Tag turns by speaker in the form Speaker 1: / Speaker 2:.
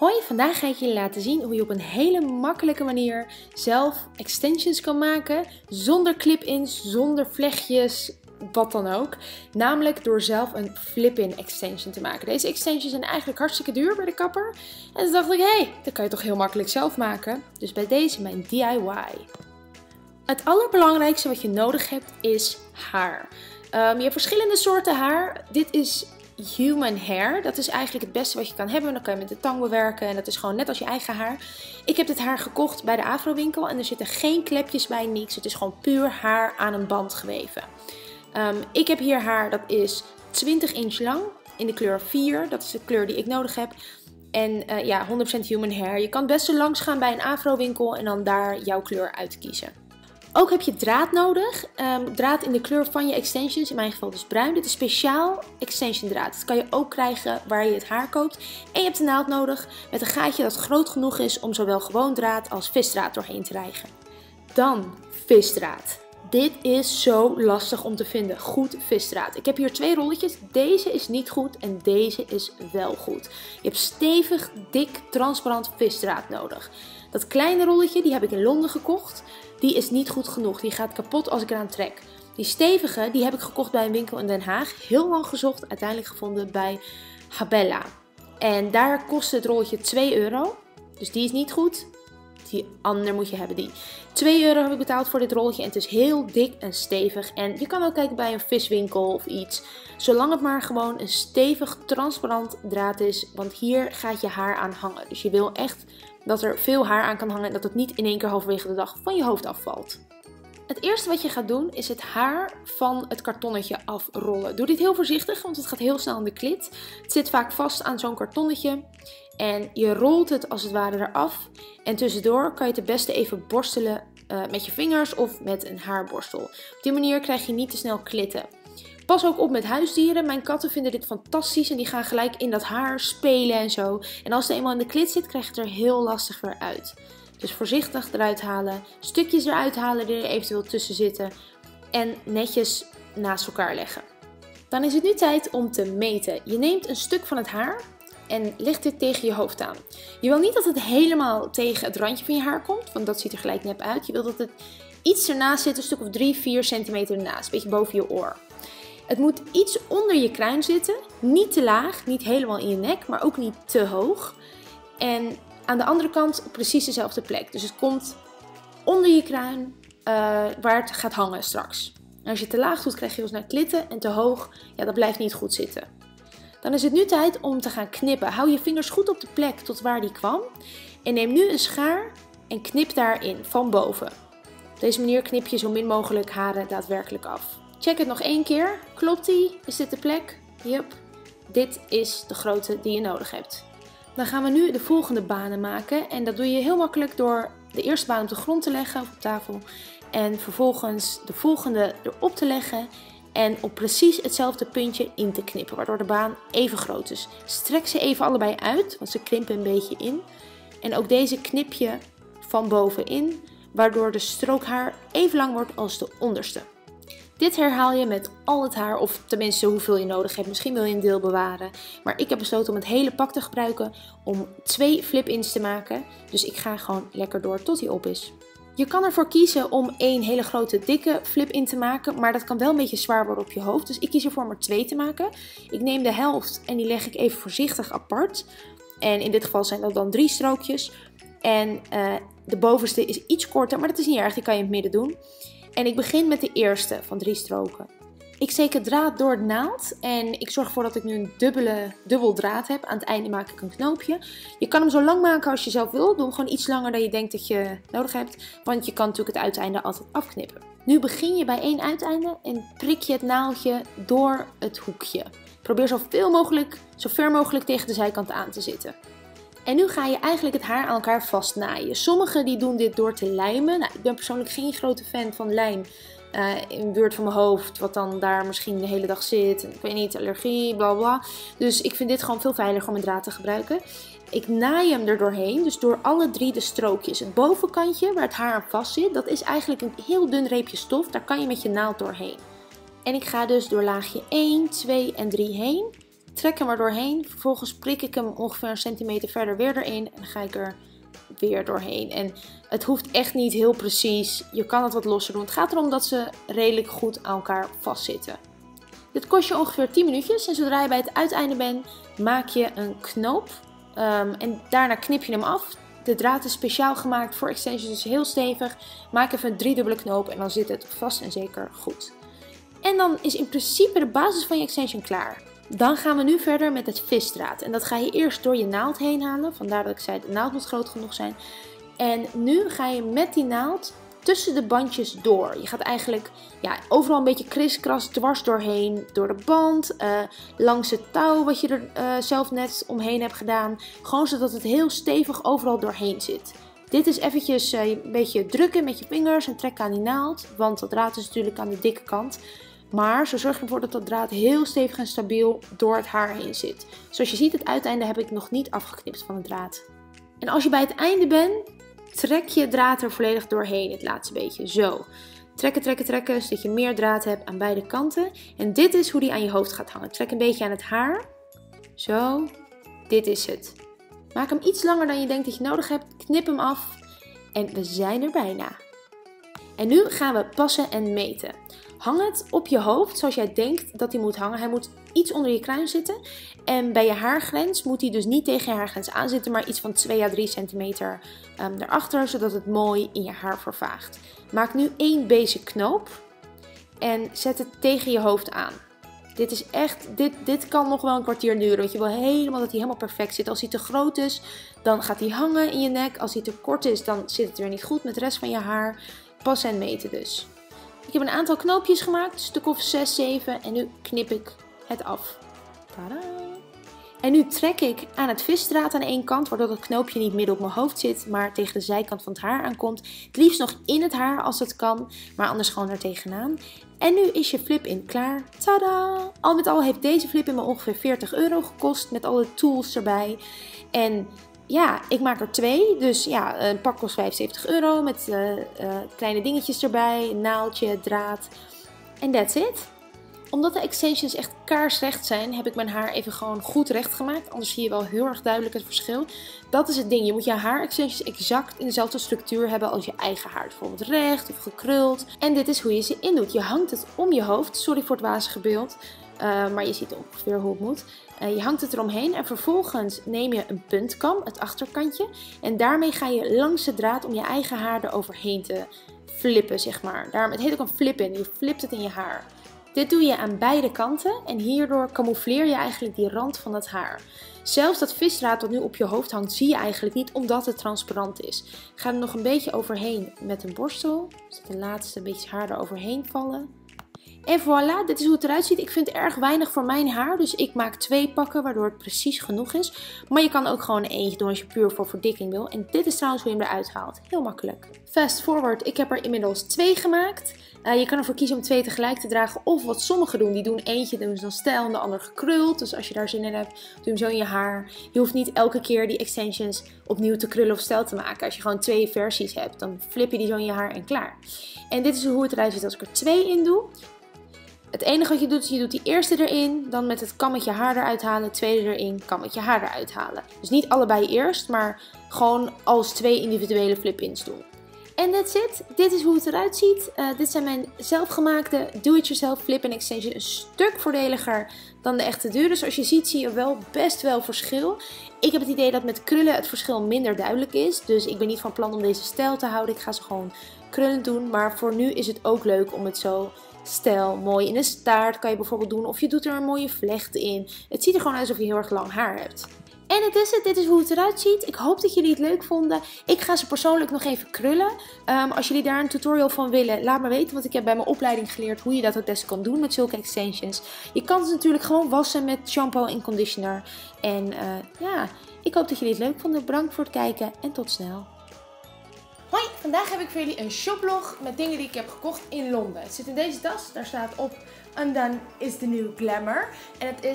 Speaker 1: Hoi, vandaag ga ik jullie laten zien hoe je op een hele makkelijke manier zelf extensions kan maken zonder clip-ins, zonder vlechtjes, wat dan ook. Namelijk door zelf een flip-in extension te maken. Deze extensions zijn eigenlijk hartstikke duur bij de kapper. En toen dacht ik, hé, hey, dat kan je toch heel makkelijk zelf maken. Dus bij deze mijn DIY. Het allerbelangrijkste wat je nodig hebt is haar. Um, je hebt verschillende soorten haar. Dit is human hair. Dat is eigenlijk het beste wat je kan hebben. Dan kan je met de tang bewerken en dat is gewoon net als je eigen haar. Ik heb dit haar gekocht bij de Afro winkel en er zitten geen klepjes bij, niks. Het is gewoon puur haar aan een band geweven. Um, ik heb hier haar, dat is 20 inch lang in de kleur 4. Dat is de kleur die ik nodig heb. En uh, ja, 100% human hair. Je kan best langs gaan bij een Afro winkel en dan daar jouw kleur uitkiezen. Ook heb je draad nodig. Um, draad in de kleur van je extensions. In mijn geval dus bruin. Dit is speciaal extension draad. Dat kan je ook krijgen waar je het haar koopt. En je hebt een naald nodig met een gaatje dat groot genoeg is om zowel gewoon draad als visdraad doorheen te rijgen. Dan visdraad. Dit is zo lastig om te vinden. Goed visdraad. Ik heb hier twee rolletjes. Deze is niet goed en deze is wel goed. Je hebt stevig, dik, transparant visdraad nodig. Dat kleine rolletje, die heb ik in Londen gekocht die is niet goed genoeg. Die gaat kapot als ik eraan trek. Die stevige, die heb ik gekocht bij een winkel in Den Haag. Heel lang gezocht, uiteindelijk gevonden bij Habella. En daar kostte het rolletje 2 euro. Dus die is niet goed. Die ander moet je hebben, die. 2 euro heb ik betaald voor dit rolletje en het is heel dik en stevig. En je kan ook kijken bij een viswinkel of iets. Zolang het maar gewoon een stevig, transparant draad is. Want hier gaat je haar aan hangen. Dus je wil echt dat er veel haar aan kan hangen en dat het niet in één keer halverwege de dag van je hoofd afvalt. Het eerste wat je gaat doen is het haar van het kartonnetje afrollen. Doe dit heel voorzichtig, want het gaat heel snel in de klit. Het zit vaak vast aan zo'n kartonnetje. En je rolt het als het ware eraf. En tussendoor kan je het het beste even borstelen uh, met je vingers of met een haarborstel. Op die manier krijg je niet te snel klitten. Pas ook op met huisdieren. Mijn katten vinden dit fantastisch en die gaan gelijk in dat haar spelen en zo. En als het eenmaal in de klit zit, krijg je het er heel lastig weer uit. Dus voorzichtig eruit halen, stukjes eruit halen die er eventueel tussen zitten en netjes naast elkaar leggen. Dan is het nu tijd om te meten. Je neemt een stuk van het haar en legt dit tegen je hoofd aan. Je wil niet dat het helemaal tegen het randje van je haar komt, want dat ziet er gelijk nep uit. Je wil dat het iets ernaast zit, een stuk of 3-4 centimeter ernaast, een beetje boven je oor. Het moet iets onder je kruin zitten. Niet te laag, niet helemaal in je nek, maar ook niet te hoog. En aan de andere kant op precies dezelfde plek. Dus het komt onder je kruin uh, waar het gaat hangen straks. Als je te laag doet, krijg je heel snel klitten. En te hoog, ja, dat blijft niet goed zitten. Dan is het nu tijd om te gaan knippen. Hou je vingers goed op de plek tot waar die kwam. En neem nu een schaar en knip daarin van boven. Op deze manier knip je zo min mogelijk haren daadwerkelijk af. Check het nog één keer. Klopt die? Is dit de plek? Yup. Dit is de grootte die je nodig hebt. Dan gaan we nu de volgende banen maken. En dat doe je heel makkelijk door de eerste baan op de grond te leggen of op tafel. En vervolgens de volgende erop te leggen. En op precies hetzelfde puntje in te knippen. Waardoor de baan even groot is. Strek ze even allebei uit. Want ze krimpen een beetje in. En ook deze knip je van bovenin. Waardoor de strookhaar even lang wordt als de onderste. Dit herhaal je met al het haar, of tenminste hoeveel je nodig hebt. Misschien wil je een deel bewaren. Maar ik heb besloten om het hele pak te gebruiken om twee flip-ins te maken. Dus ik ga gewoon lekker door tot hij op is. Je kan ervoor kiezen om één hele grote dikke flip-in te maken, maar dat kan wel een beetje zwaar worden op je hoofd. Dus ik kies ervoor om er twee te maken. Ik neem de helft en die leg ik even voorzichtig apart. En in dit geval zijn dat dan drie strookjes. En uh, de bovenste is iets korter, maar dat is niet erg, die kan je in het midden doen. En ik begin met de eerste van drie stroken. Ik steek het draad door de naald en ik zorg ervoor dat ik nu een dubbele, dubbel draad heb. Aan het einde maak ik een knoopje. Je kan hem zo lang maken als je zelf wil. Doe hem gewoon iets langer dan je denkt dat je nodig hebt. Want je kan natuurlijk het uiteinde altijd afknippen. Nu begin je bij één uiteinde en prik je het naaldje door het hoekje. Probeer zoveel mogelijk, zo ver mogelijk tegen de zijkant aan te zitten. En nu ga je eigenlijk het haar aan elkaar vastnaaien. Sommigen die doen dit door te lijmen. Nou, ik ben persoonlijk geen grote fan van lijm uh, in de buurt van mijn hoofd. Wat dan daar misschien de hele dag zit. Ik weet niet, allergie, bla bla. Dus ik vind dit gewoon veel veiliger om een draad te gebruiken. Ik naai hem er doorheen, dus door alle drie de strookjes. Het bovenkantje waar het haar aan vast zit, dat is eigenlijk een heel dun reepje stof. Daar kan je met je naald doorheen. En ik ga dus door laagje 1, 2 en 3 heen. Trek hem er doorheen. Vervolgens prik ik hem ongeveer een centimeter verder weer erin. En dan ga ik er weer doorheen. En het hoeft echt niet heel precies. Je kan het wat losser doen. Het gaat erom dat ze redelijk goed aan elkaar vastzitten. Dit kost je ongeveer 10 minuutjes. En zodra je bij het uiteinde bent, maak je een knoop. Um, en daarna knip je hem af. De draad is speciaal gemaakt voor extensions, dus heel stevig. Maak even een driedubbele knoop en dan zit het vast en zeker goed. En dan is in principe de basis van je extension klaar. Dan gaan we nu verder met het visdraad. En dat ga je eerst door je naald heen halen. Vandaar dat ik zei, de naald moet groot genoeg zijn. En nu ga je met die naald tussen de bandjes door. Je gaat eigenlijk ja, overal een beetje kriskras dwars doorheen. Door de band, uh, langs het touw wat je er uh, zelf net omheen hebt gedaan. Gewoon zodat het heel stevig overal doorheen zit. Dit is eventjes uh, een beetje drukken met je vingers en trekken aan die naald. Want dat draad is natuurlijk aan de dikke kant. Maar zo zorg je ervoor dat dat draad heel stevig en stabiel door het haar heen zit. Zoals je ziet, het uiteinde heb ik nog niet afgeknipt van het draad. En als je bij het einde bent, trek je draad er volledig doorheen, het laatste beetje. Zo. Trekken, trekken, trekken, zodat je meer draad hebt aan beide kanten. En dit is hoe die aan je hoofd gaat hangen. Trek een beetje aan het haar. Zo. Dit is het. Maak hem iets langer dan je denkt dat je nodig hebt. Knip hem af. En we zijn er bijna. En nu gaan we passen en meten. Hang het op je hoofd zoals jij denkt dat hij moet hangen. Hij moet iets onder je kruin zitten. En bij je haargrens moet hij dus niet tegen je haargrens aanzitten, maar iets van 2 à 3 centimeter um, erachter, zodat het mooi in je haar vervaagt. Maak nu één basic knoop en zet het tegen je hoofd aan. Dit is echt, dit, dit kan nog wel een kwartier duren, want je wil helemaal dat hij helemaal perfect zit. Als hij te groot is, dan gaat hij hangen in je nek. Als hij te kort is, dan zit het weer niet goed met de rest van je haar. Pas en meten dus. Ik heb een aantal knoopjes gemaakt, stuk of 6, 7 en nu knip ik het af. Tadaa! En nu trek ik aan het visdraad aan één kant, waardoor het knoopje niet midden op mijn hoofd zit, maar tegen de zijkant van het haar aankomt. Het liefst nog in het haar als het kan, maar anders gewoon er tegenaan. En nu is je flip in klaar. Tada! Al met al heeft deze flip in me ongeveer 40 euro gekost met alle tools erbij. En ja, ik maak er twee. Dus ja, een pak kost 75 euro met uh, uh, kleine dingetjes erbij, naaldje, draad. En that's it omdat de extensions echt kaarsrecht zijn, heb ik mijn haar even gewoon goed recht gemaakt. Anders zie je wel heel erg duidelijk het verschil. Dat is het ding. Je moet je haar extensions exact in dezelfde structuur hebben als je eigen haar. Bijvoorbeeld recht of gekruld. En dit is hoe je ze indoet. Je hangt het om je hoofd. Sorry voor het wazige beeld. Uh, maar je ziet ongeveer hoe het moet. Uh, je hangt het eromheen en vervolgens neem je een puntkam, het achterkantje. En daarmee ga je langs de draad om je eigen haar eroverheen te flippen, zeg maar. Daarom, het heet ook een flip in. Je flipt het in je haar. Dit doe je aan beide kanten en hierdoor camoufleer je eigenlijk die rand van het haar. Zelfs dat visdraad dat nu op je hoofd hangt zie je eigenlijk niet omdat het transparant is. Ga er nog een beetje overheen met een borstel, zodat de laatste beetje haar er overheen vallen. En voilà, dit is hoe het eruit ziet. Ik vind erg weinig voor mijn haar, dus ik maak twee pakken waardoor het precies genoeg is. Maar je kan ook gewoon eentje doen als je puur voor verdikking wil. En dit is trouwens hoe je hem eruit haalt. Heel makkelijk. Fast forward, ik heb er inmiddels twee gemaakt. Uh, je kan ervoor kiezen om twee tegelijk te dragen. Of wat sommigen doen, die doen eentje doen dan stijl en de ander gekruld. Dus als je daar zin in hebt, doe hem zo in je haar. Je hoeft niet elke keer die extensions opnieuw te krullen of stijl te maken. Als je gewoon twee versies hebt, dan flip je die zo in je haar en klaar. En dit is hoe het eruit ziet als ik er twee in doe. Het enige wat je doet is je doet die eerste erin, dan met het kammetje haar eruit halen, tweede erin, kammetje haar eruit halen. Dus niet allebei eerst, maar gewoon als twee individuele flip-ins doen. En that's it. Dit is hoe het eruit ziet. Uh, dit zijn mijn zelfgemaakte do-it-yourself flip en extension. Een stuk voordeliger dan de echte dure. Zoals je ziet zie je wel best wel verschil. Ik heb het idee dat met krullen het verschil minder duidelijk is. Dus ik ben niet van plan om deze stijl te houden. Ik ga ze gewoon krullen doen. Maar voor nu is het ook leuk om het zo stijl mooi in een staart kan je bijvoorbeeld doen. Of je doet er een mooie vlecht in. Het ziet er gewoon uit alsof je heel erg lang haar hebt. En het is het, dit is hoe het eruit ziet. Ik hoop dat jullie het leuk vonden. Ik ga ze persoonlijk nog even krullen. Um, als jullie daar een tutorial van willen, laat me weten. Want ik heb bij mijn opleiding geleerd hoe je dat het beste kan doen met zulke extensions. Je kan ze natuurlijk gewoon wassen met shampoo en conditioner. En uh, ja, ik hoop dat jullie het leuk vonden. Bedankt voor het kijken en tot snel. Hoi, vandaag heb ik voor jullie een shoplog met dingen die ik heb gekocht in Londen. Het zit in deze tas, daar staat op Undone is the new glamour. En het is